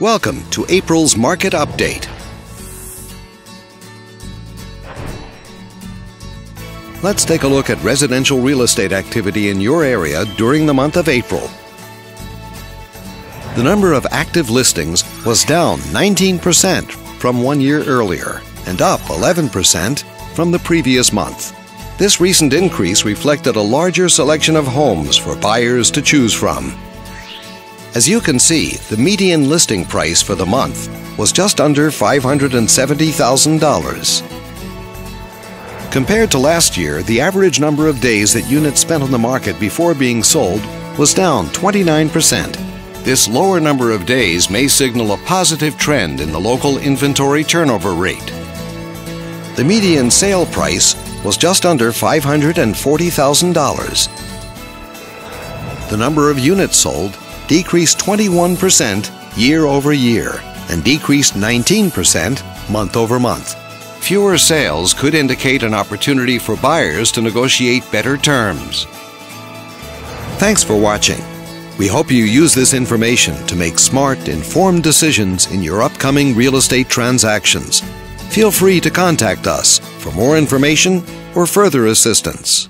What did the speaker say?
Welcome to April's Market Update. Let's take a look at residential real estate activity in your area during the month of April. The number of active listings was down 19% from one year earlier and up 11% from the previous month. This recent increase reflected a larger selection of homes for buyers to choose from. As you can see, the median listing price for the month was just under $570,000. Compared to last year, the average number of days that units spent on the market before being sold was down 29%. This lower number of days may signal a positive trend in the local inventory turnover rate. The median sale price was just under $540,000. The number of units sold decreased 21% year over year and decreased 19% month over month. Fewer sales could indicate an opportunity for buyers to negotiate better terms. Thanks for watching. We hope you use this information to make smart, informed decisions in your upcoming real estate transactions. Feel free to contact us for more information or further assistance.